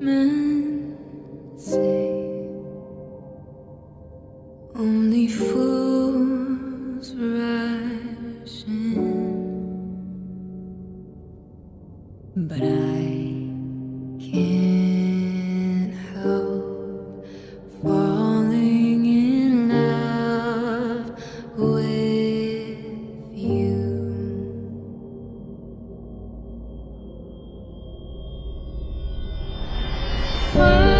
men Wise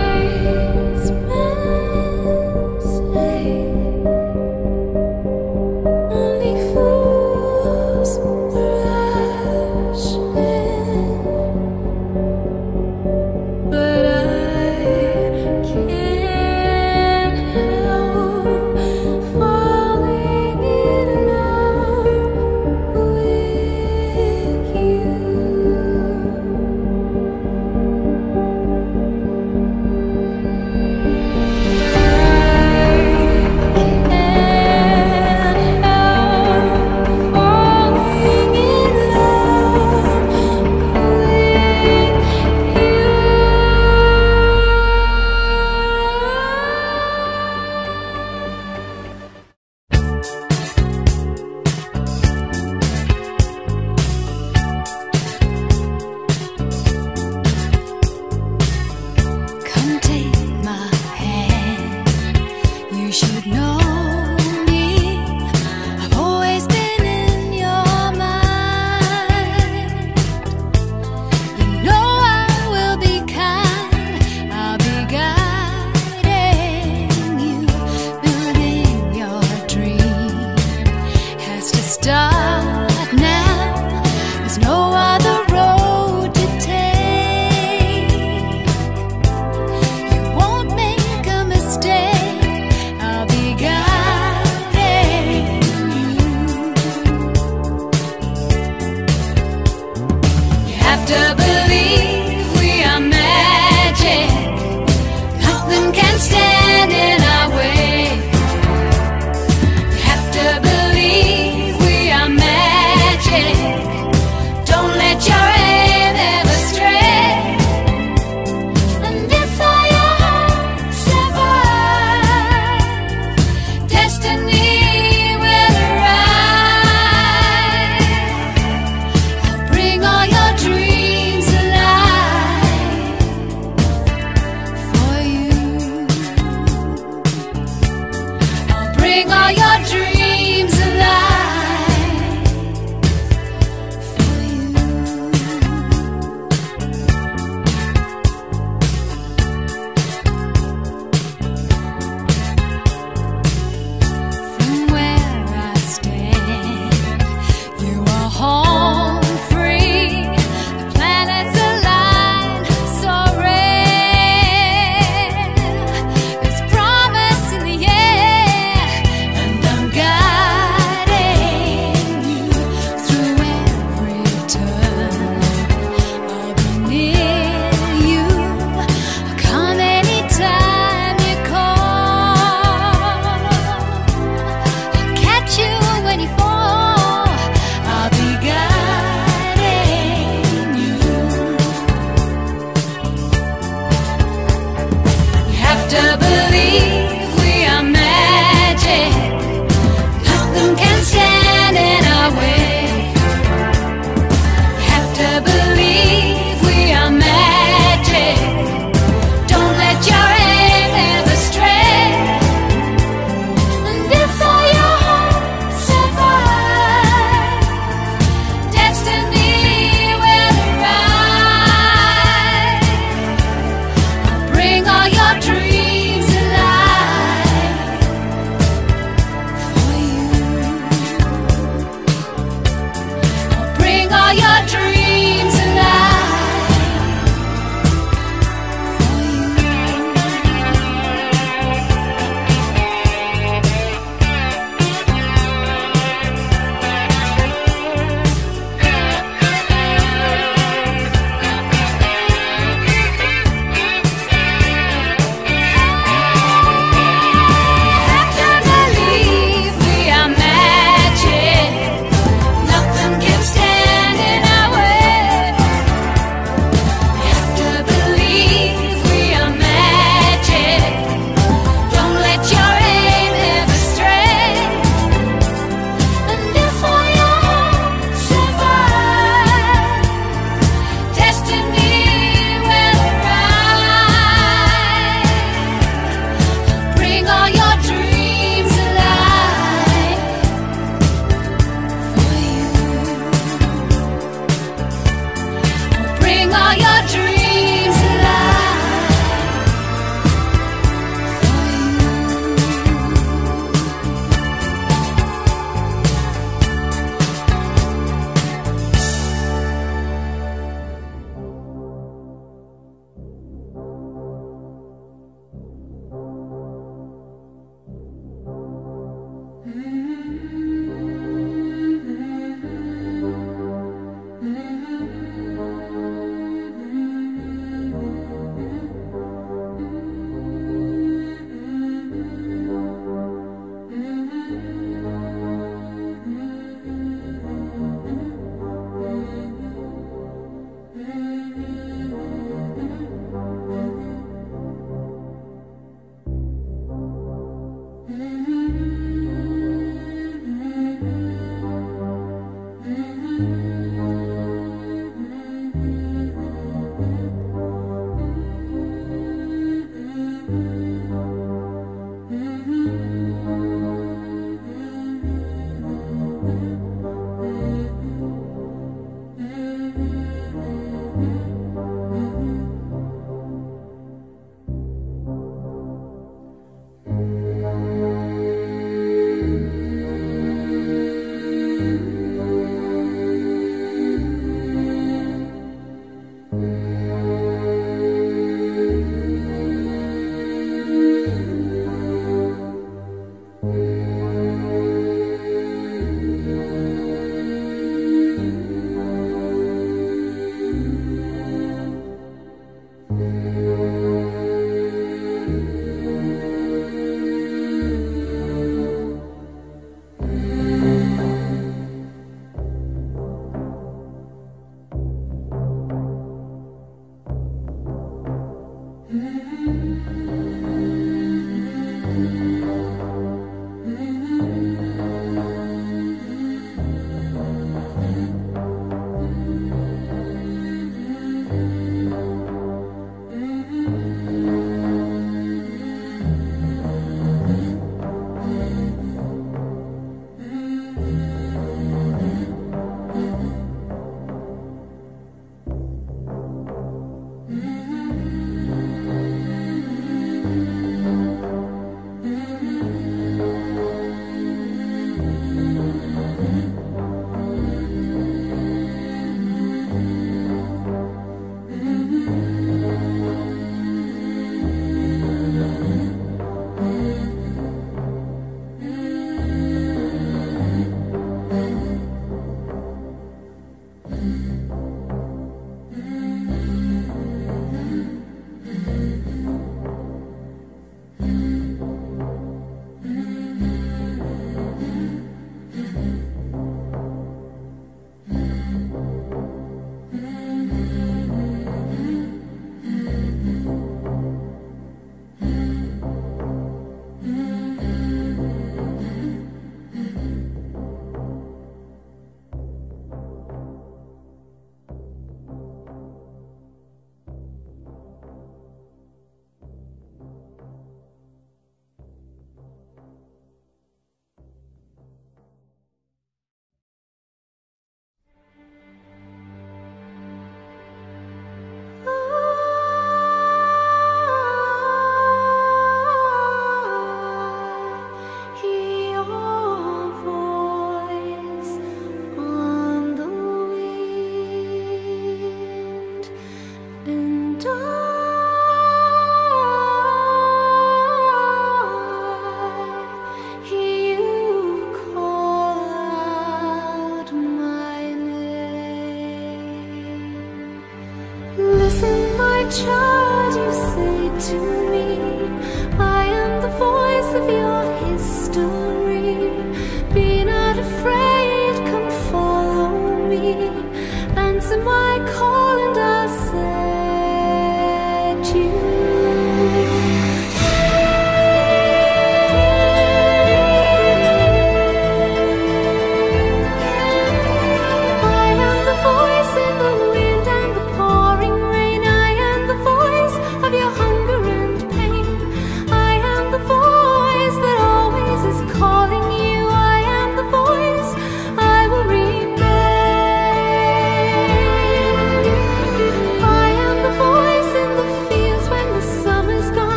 child, you say to me,